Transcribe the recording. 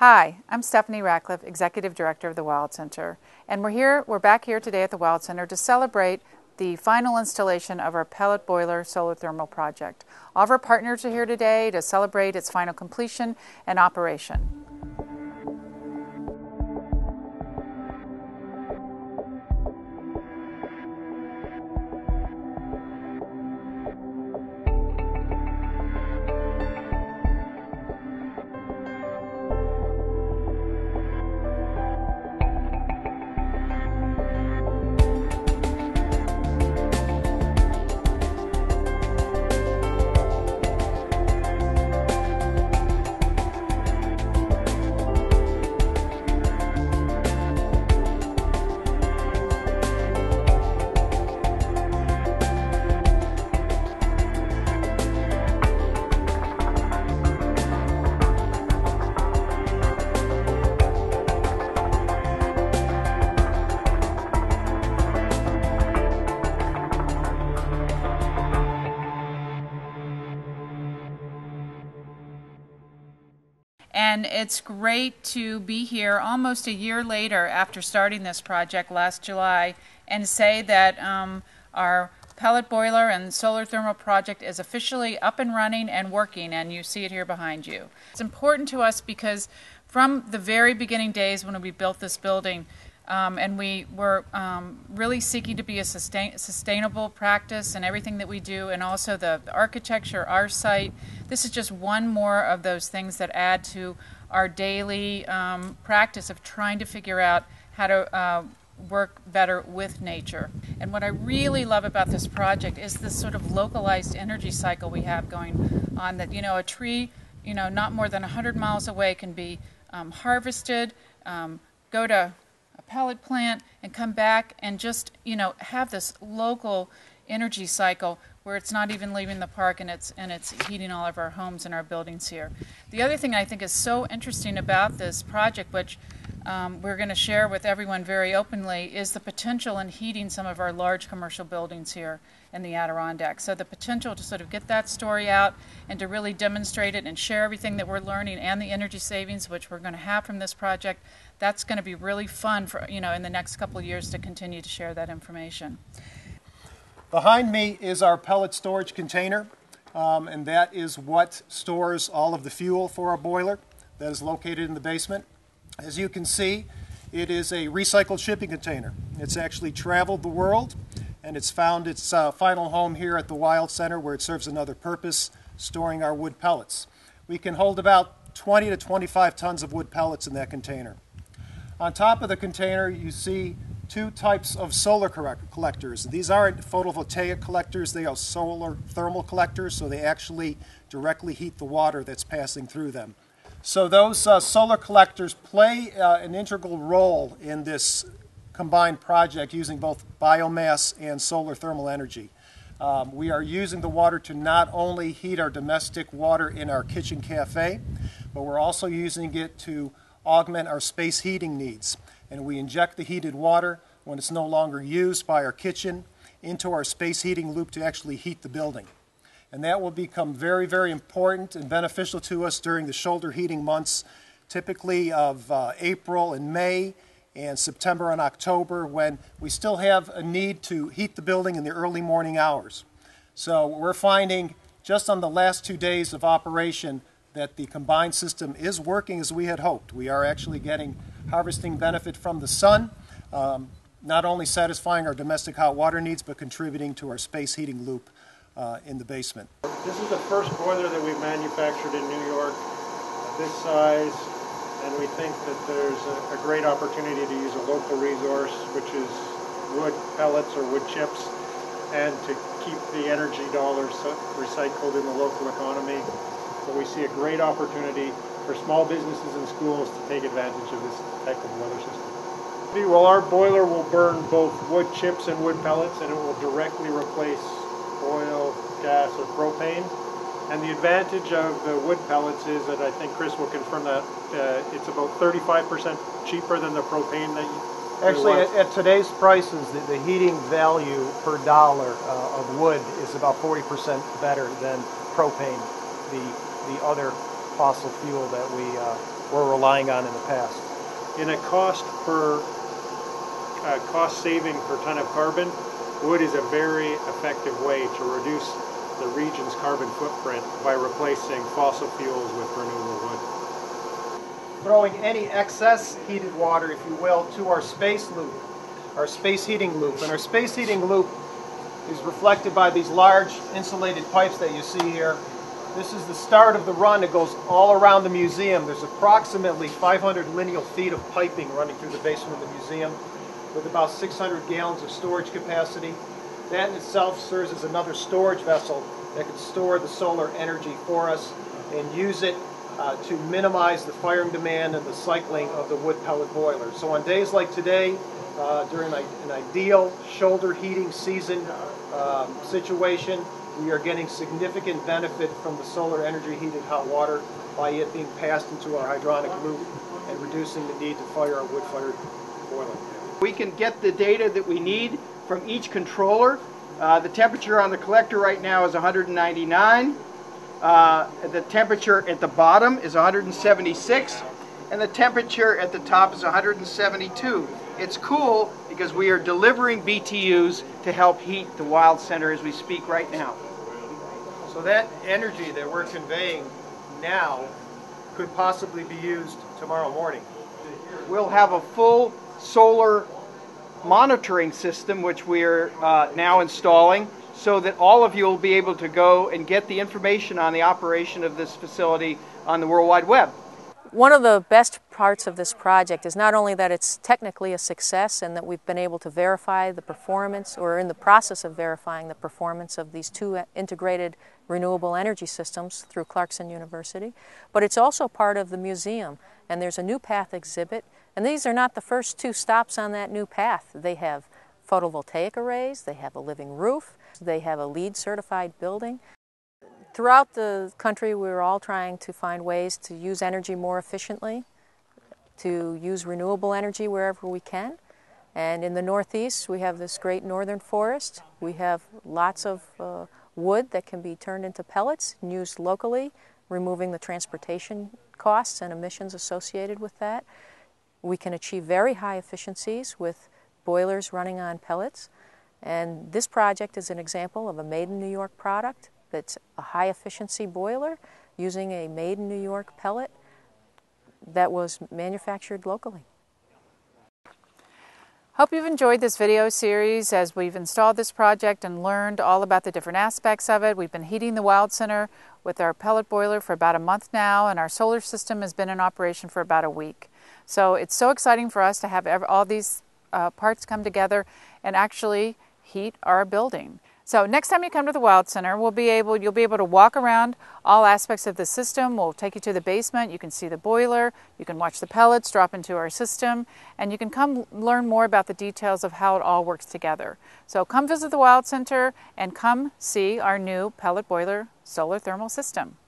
Hi, I'm Stephanie Ratcliffe, Executive Director of the Wild Center, and we're here, we're back here today at the Wild Center to celebrate the final installation of our pellet boiler solar thermal project. All of our partners are here today to celebrate its final completion and operation. And it's great to be here almost a year later after starting this project last July and say that um, our pellet boiler and solar thermal project is officially up and running and working, and you see it here behind you. It's important to us because from the very beginning days when we built this building, um, and we were um, really seeking to be a sustain, sustainable practice in everything that we do, and also the, the, architecture, our site. This is just one more of those things that add to our daily um, practice of trying to figure out how to uh, work better with nature. And what I really love about this project is this sort of localized energy cycle we have going on. That you know, a tree, you know, not more than 100 miles away can be um, harvested, um, go to pellet plant and come back and just, you know, have this local energy cycle where it's not even leaving the park and it's and it's heating all of our homes and our buildings here. The other thing I think is so interesting about this project, which um, we're going to share with everyone very openly, is the potential in heating some of our large commercial buildings here in the Adirondack. So the potential to sort of get that story out and to really demonstrate it and share everything that we're learning and the energy savings which we're going to have from this project, that's going to be really fun for, you know, in the next couple of years to continue to share that information. Behind me is our pellet storage container, um, and that is what stores all of the fuel for our boiler that is located in the basement. As you can see, it is a recycled shipping container. It's actually traveled the world and it's found its uh, final home here at the Wild Center where it serves another purpose, storing our wood pellets. We can hold about 20 to 25 tons of wood pellets in that container. On top of the container you see two types of solar collectors. These aren't photovoltaic collectors, they are solar thermal collectors, so they actually directly heat the water that's passing through them. So those uh, solar collectors play uh, an integral role in this combined project using both biomass and solar thermal energy. Um, we are using the water to not only heat our domestic water in our kitchen cafe, but we're also using it to augment our space heating needs. And we inject the heated water when it's no longer used by our kitchen into our space heating loop to actually heat the building. And that will become very, very important and beneficial to us during the shoulder heating months, typically of uh, April and May, and September and October when we still have a need to heat the building in the early morning hours. So we're finding just on the last two days of operation that the combined system is working as we had hoped. We are actually getting harvesting benefit from the sun, um, not only satisfying our domestic hot water needs, but contributing to our space heating loop uh, in the basement. This is the first boiler that we've manufactured in New York, this size, and we think that there's a, a, great opportunity to use a local resource, which is wood pellets or wood chips, and to keep the energy dollars recycled in the local economy. So we see a great opportunity for small businesses and schools to take advantage of this type of weather system. Well, our boiler will burn both wood chips and wood pellets, and it will directly replace oil, gas, or propane. And the advantage of the wood pellets is that I think Chris will confirm that uh, it's about 35% cheaper than the propane that you Actually, at, at, today's prices, the, the, heating value per dollar uh, of wood is about 40% better than propane, the, the other fossil fuel that we uh, were relying on in the past. In a cost per, uh, cost saving per ton of carbon, wood is a very effective way to reduce the region's carbon footprint by replacing fossil fuels with renewable wood. Throwing any excess heated water, if you will, to our space loop, our space heating loop. And our space heating loop is reflected by these large insulated pipes that you see here. This is the start of the run. It goes all around the museum. There's approximately 500 lineal feet of piping running through the basement of the museum with about 600 gallons of storage capacity. That in itself serves as another storage vessel that can store the solar energy for us and use it uh, to minimize the firing demand and the cycling of the wood pellet boiler. So on days like today, uh, during an ideal shoulder heating season um, situation, we are getting significant benefit from the solar energy heated hot water by it being passed into our hydronic loop and reducing the need to fire our wood-fired boiler. We can get the data that we need from each controller. Uh, the temperature on the collector right now is 199. Uh, the temperature at the bottom is 176 and the temperature at the top is 172. It's cool because we are delivering BTUs to help heat the wild center as we speak right now. So that energy that we're conveying now could possibly be used tomorrow morning. We'll have a full solar monitoring system which we are uh, now installing so that all of you will be able to go and get the information on the operation of this facility on the World Wide Web. One of the best parts of this project is not only that it's technically a success and that we've been able to verify the performance or in the process of verifying the performance of these two uh, integrated renewable energy systems through Clarkson University, but it's also part of the museum. And there's a new path exhibit, and these are not the first two stops on that new path. They have photovoltaic arrays, they have a living roof, they have a LEED certified building. Throughout the country, we're all trying to find ways to use energy more efficiently, to use renewable energy wherever we can. And in the Northeast, we have this great northern forest. We have lots of uh, wood that can be turned into pellets and used locally, removing the transportation costs and emissions associated with that. We can achieve very high efficiencies with boilers running on pellets. And this project is an example of a made in New York product that's a high efficiency boiler using a made in New York pellet that was manufactured locally. Hope you've enjoyed this video series as we've installed this project and learned all about the different aspects of it. We've been heating the Wild Center with our pellet boiler for about a month now and our solar system has been in operation for about a week. So it's so exciting for us to have all these uh, parts come together and actually heat our building. So next time you come to the Wild Center, we'll be able, you'll be able to walk around all aspects of the system. We'll take you to the basement. You can see the boiler. You can watch the pellets drop into our system. And you can come learn more about the details of how it all works together. So come visit the Wild Center and come see our new pellet boiler solar thermal system.